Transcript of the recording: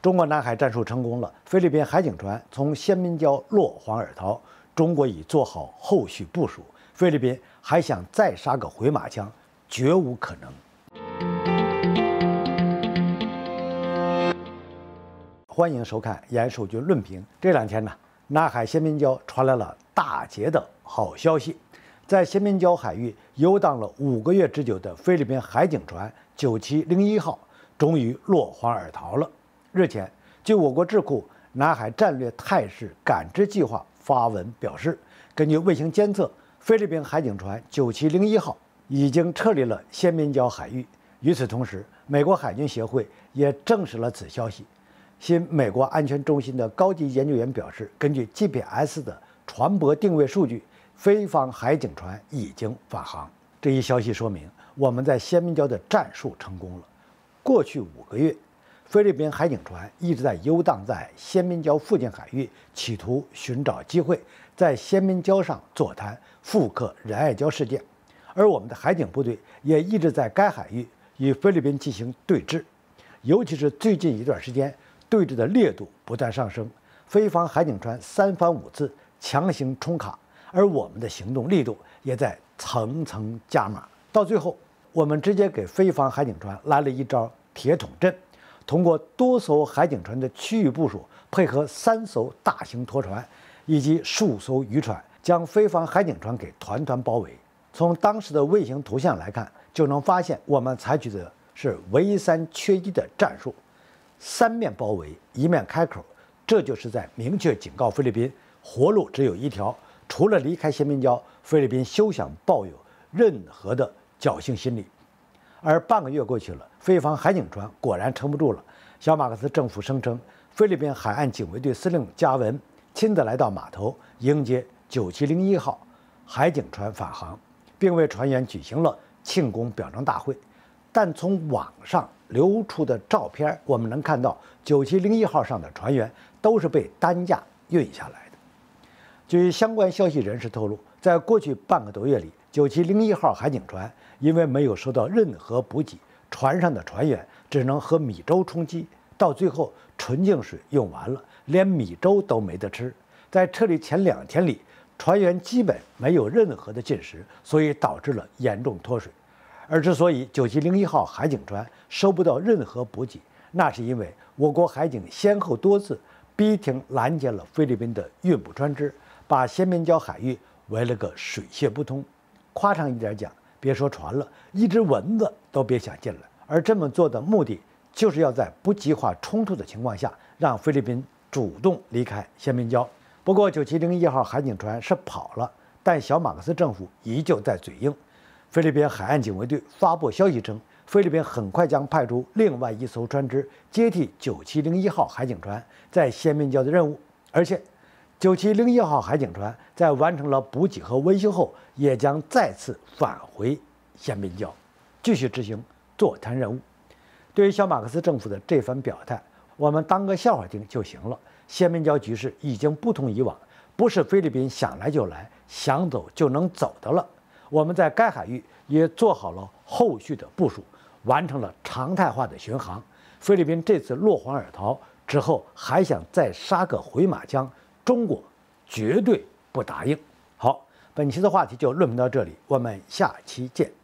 中国南海战术成功了，菲律宾海警船从仙民礁落荒而逃。中国已做好后续部署，菲律宾还想再杀个回马枪，绝无可能。欢迎收看严守军论评。这两天呢，南海仙民礁传来了大捷的好消息，在仙明礁海域游荡了五个月之久的菲律宾海警船“九七零一号”终于落荒而逃了。日前，据我国智库南海战略态势感知计划。发文表示，根据卫星监测，菲律宾海警船“九七零一号”已经撤离了仙明礁海域。与此同时，美国海军协会也证实了此消息。新美国安全中心的高级研究员表示，根据 GPS 的船舶定位数据，菲方海警船已经返航。这一消息说明，我们在仙明礁的战术成功了。过去五个月。菲律宾海警船一直在游荡在仙民礁附近海域，企图寻找机会在仙民礁上坐滩复刻仁爱礁事件，而我们的海警部队也一直在该海域与菲律宾进行对峙，尤其是最近一段时间，对峙的烈度不断上升，菲方海警船三番五次强行冲卡，而我们的行动力度也在层层加码，到最后，我们直接给菲方海警船来了一招铁桶阵。通过多艘海警船的区域部署，配合三艘大型拖船以及数艘渔船，将菲方海警船给团团包围。从当时的卫星图像来看，就能发现我们采取的是围三缺一的战术，三面包围，一面开口，这就是在明确警告菲律宾，活路只有一条，除了离开仙明礁，菲律宾休想抱有任何的侥幸心理。而半个月过去了，菲方海警船果然撑不住了。小马克思政府声称，菲律宾海岸警卫队司令加文亲自来到码头迎接9701号海警船返航，并为船员举行了庆功表彰大会。但从网上流出的照片，我们能看到9701号上的船员都是被担架运下来的。据相关消息人士透露，在过去半个多月里，九七零一号海警船因为没有收到任何补给，船上的船员只能喝米粥充饥，到最后纯净水用完了，连米粥都没得吃。在撤离前两天里，船员基本没有任何的进食，所以导致了严重脱水。而之所以九七零一号海警船收不到任何补给，那是因为我国海警先后多次逼停拦截了菲律宾的运补船只，把仙明礁海域围了个水泄不通。夸张一点讲，别说船了，一只蚊子都别想进来。而这么做的目的，就是要在不激化冲突的情况下，让菲律宾主动离开仙明礁。不过，九七零一号海警船是跑了，但小马克思政府依旧在嘴硬。菲律宾海岸警卫队发布消息称，菲律宾很快将派出另外一艘船只接替九七零一号海警船在仙明礁的任务，而且。九七零一号海警船在完成了补给和维修后，也将再次返回仙明礁，继续执行坐滩任务。对于小马克思政府的这番表态，我们当个笑话听就行了。仙明礁局势已经不同以往，不是菲律宾想来就来、想走就能走的了。我们在该海域也做好了后续的部署，完成了常态化的巡航。菲律宾这次落荒而逃之后，还想再杀个回马枪。中国绝对不答应。好，本期的话题就论到这里，我们下期见。